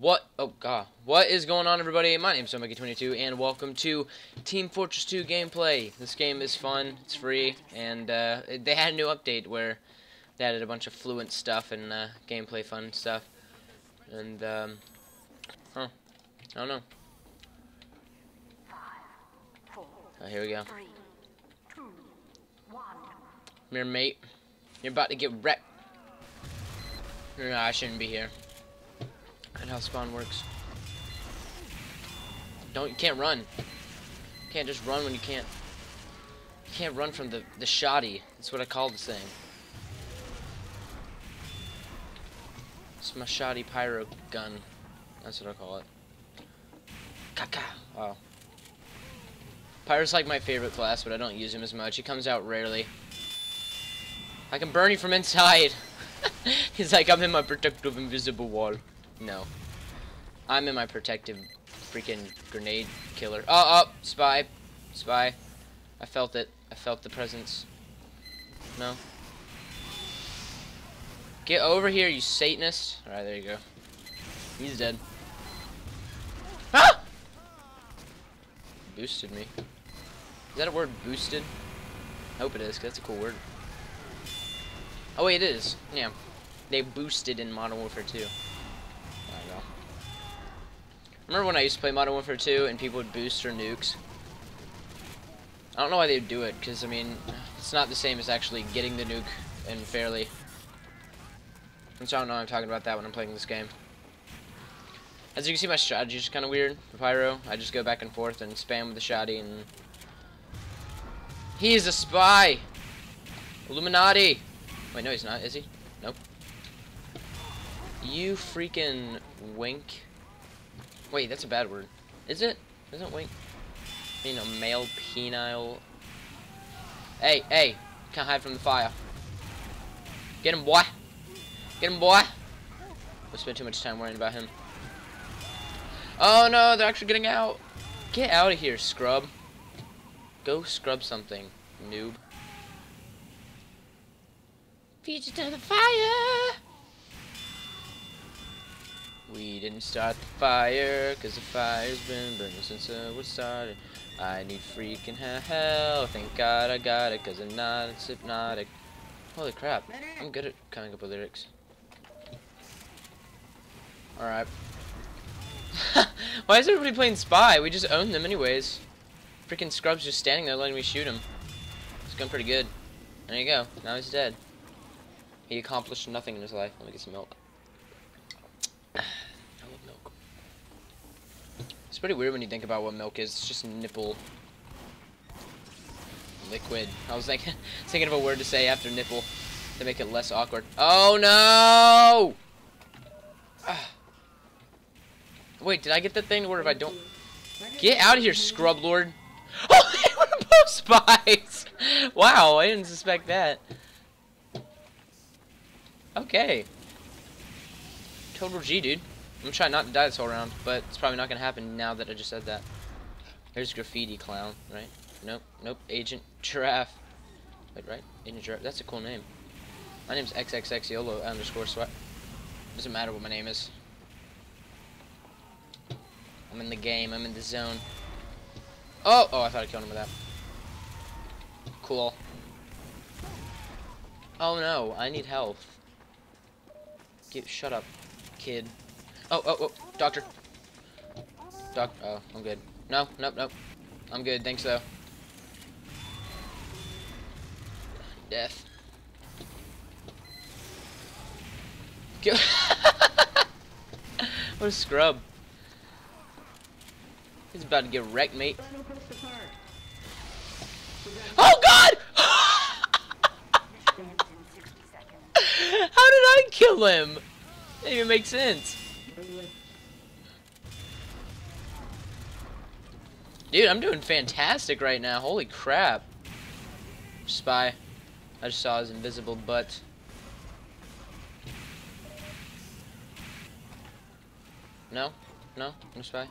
What? Oh god. What is going on, everybody? My name's Omega22, and welcome to Team Fortress 2 gameplay. This game is fun. It's free, and uh, they had a new update where they added a bunch of fluent stuff and uh, gameplay fun stuff. And um, huh? I don't know. Oh, here we go. Here, mate. You're about to get wrecked. No, I shouldn't be here. How spawn works. Don't you can't run. You can't just run when you can't. You can't run from the the shoddy. That's what I call this thing. It's my shoddy pyro gun. That's what I call it. Kaka. Oh. Pyro's like my favorite class, but I don't use him as much. He comes out rarely. I can burn you from inside. He's like, I'm in my protective invisible wall. No. I'm in my protective freaking grenade killer. Oh, oh, spy. Spy. I felt it. I felt the presence. No. Get over here, you Satanist. Alright, there you go. He's dead. Ah! Boosted me. Is that a word, boosted? I hope it is, that's a cool word. Oh, wait, it is. Yeah. They boosted in Modern Warfare 2. Remember when I used to play Modern Warfare 2 and people would boost their nukes? I don't know why they would do it, because, I mean, it's not the same as actually getting the nuke and fairly. And so I don't know I'm talking about that when I'm playing this game. As you can see, my strategy is kind of weird for Pyro. I just go back and forth and spam with the shoddy and... He is a spy! Illuminati! Wait, no he's not, is he? Nope. You freaking wink. Wait, that's a bad word. Is it? Isn't wink? You know, male penile. Hey, hey, can't hide from the fire. Get him, boy. Get him, boy. We spent too much time worrying about him. Oh no, they're actually getting out. Get out of here, scrub. Go scrub something, noob. You to the fire. We didn't start the fire, cause the fire's been burning since it was started. I need freaking hell, thank God I got it, cause I'm not it's hypnotic. Holy crap, I'm good at coming up with lyrics. Alright. Why is everybody playing Spy? We just own them anyways. Freaking Scrub's just standing there letting me shoot him. It's going pretty good. There you go, now he's dead. He accomplished nothing in his life. Let me get some milk. Pretty weird when you think about what milk is. It's just nipple liquid. I was like thinking of a word to say after nipple to make it less awkward. Oh no! Ah. Wait, did I get the thing where if I don't get out of here, scrub lord? Oh, they were both spies. Wow, I didn't suspect that. Okay. Total G, dude. I'm trying not to die this whole round, but it's probably not to happen now that I just said that. There's Graffiti Clown, right? Nope, nope, Agent Giraffe. Wait, right? Agent Giraffe, that's a cool name. My name's XXX YOLO underscore sweat. Doesn't matter what my name is. I'm in the game, I'm in the zone. Oh, oh, I thought I killed him with that. Cool. Oh no, I need health. Get, shut up, kid. Oh, oh, oh, doctor. Doc, oh, I'm good. No, nope, nope. I'm good, thanks though. Death. what a scrub. He's about to get wrecked, mate. Oh god! How did I kill him? That even makes sense. Dude, I'm doing fantastic right now. Holy crap. Spy. I just saw his invisible butt. No? No? No spy?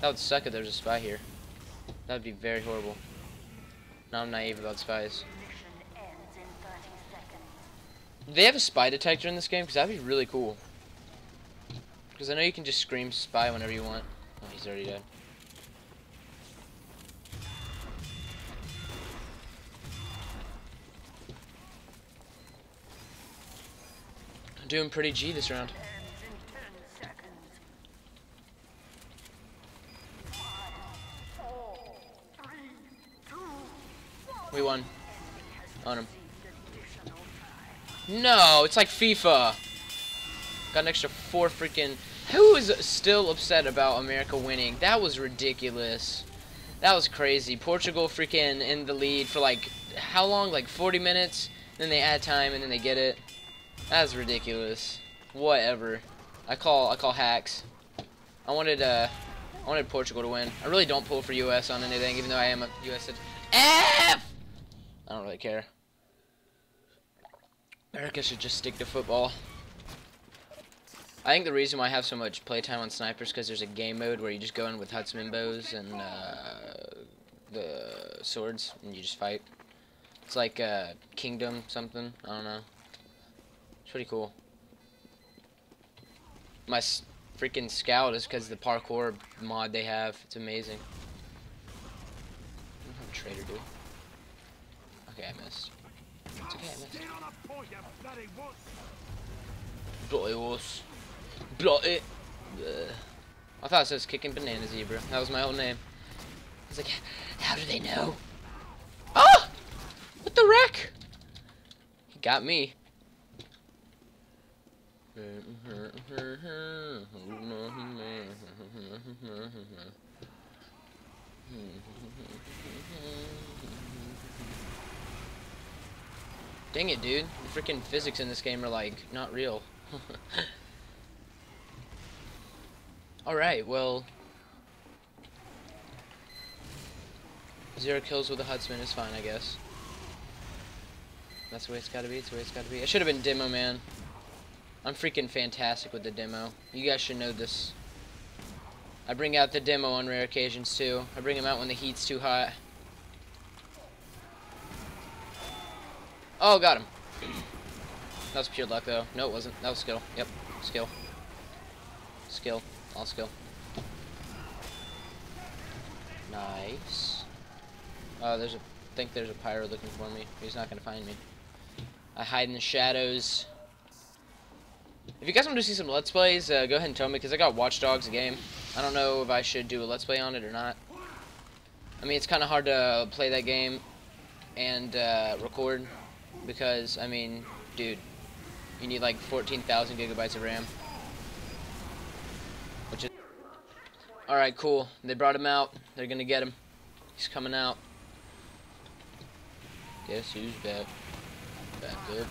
That would suck if there was a spy here. That would be very horrible. Now I'm naive about spies. Do they have a spy detector in this game? Because that'd be really cool. Because I know you can just scream spy whenever you want. Oh, he's already dead. I'm Doing pretty G this round. We won. On him. No, it's like FIFA. Got an extra four freaking... Who is still upset about America winning? That was ridiculous. That was crazy. Portugal freaking in the lead for like, how long? Like 40 minutes? Then they add time and then they get it. That's ridiculous. Whatever. I call I call hacks. I wanted uh I wanted Portugal to win. I really don't pull for US on anything, even though I am a US F I don't really care. America should just stick to football. I think the reason why I have so much playtime on snipers is because there's a game mode where you just go in with Huntsman bows and uh, the swords and you just fight. It's like uh, Kingdom something. I don't know. It's pretty cool. My freaking scout is because the parkour mod they have. It's amazing. I'm a traitor, dude. Okay, I missed. It's okay. Bloody horse. Bloody. I thought it says kicking banana zebra. That was my old name. I was like, how do they know? Oh! What the wreck? He got me. Dang it, dude. The freaking physics in this game are like not real. Alright, well. Zero kills with a Huntsman is fine, I guess. That's the way it's gotta be, it's the way it's gotta be. It should have been Demo Man. I'm freaking fantastic with the demo. You guys should know this. I bring out the demo on rare occasions too. I bring him out when the heat's too hot. Oh, got him. that was pure luck though. No, it wasn't. That was skill. Yep, skill. Skill. All skill. Nice. Oh, there's a. I think there's a pyro looking for me. He's not gonna find me. I hide in the shadows. If you guys want to see some Let's Plays, uh, go ahead and tell me, because I got Watch Dogs game. I don't know if I should do a Let's Play on it or not. I mean, it's kind of hard to play that game and uh, record, because, I mean, dude, you need like 14,000 gigabytes of RAM. Which is... Alright, cool. They brought him out. They're gonna get him. He's coming out. Guess who's back? Back again.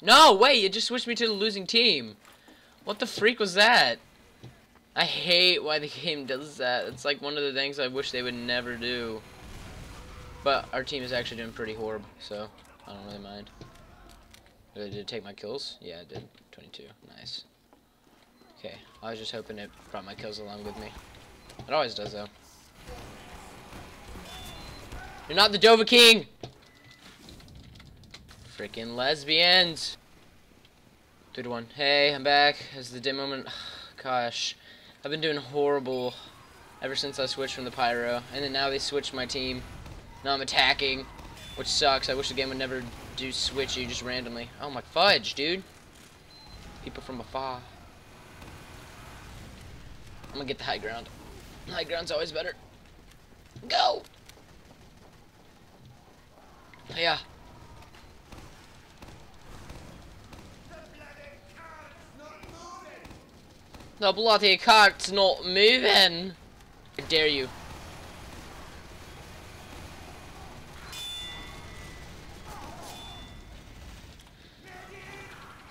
No, wait, you just switched me to the losing team. What the freak was that? I hate why the game does that. It's like one of the things I wish they would never do. But our team is actually doing pretty horrible, so I don't really mind. Did it take my kills? Yeah, it did. 22. Nice. Okay, I was just hoping it brought my kills along with me. It always does, though. You're not the Dovahkiin! Freaking lesbians. Three to one. Hey, I'm back. As the demo moment. Gosh, I've been doing horrible ever since I switched from the pyro, and then now they switched my team. Now I'm attacking, which sucks. I wish the game would never do switch you just randomly. Oh my fudge, dude. People from afar. I'm gonna get the high ground. High ground's always better. Go! Yeah. The bloody cart's not moving. I dare you.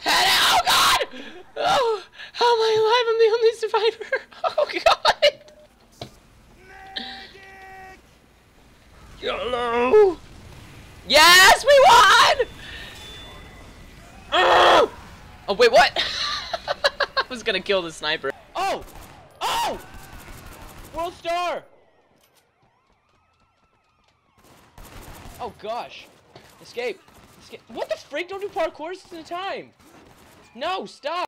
Head out! Oh god! Oh, how am I alive? I'm the only survivor. Oh god! YOLO! Yes, we won! Oh wait, what? I was gonna kill the sniper. Oh! Oh! World star! Oh gosh. Escape. Escape. What the freak? Don't do parkours in the time. No, stop!